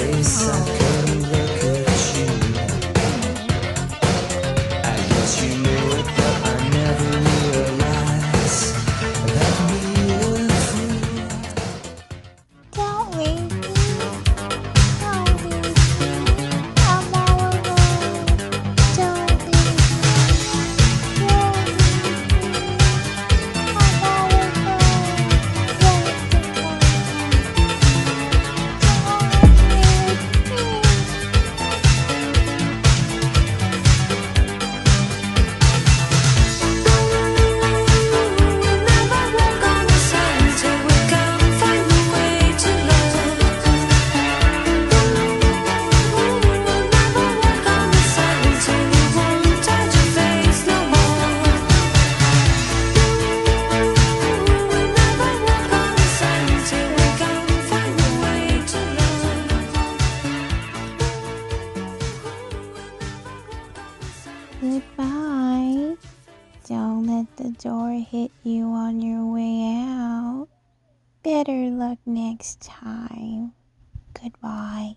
face. Oh. Goodbye. Don't let the door hit you on your way out. Better luck next time. Goodbye.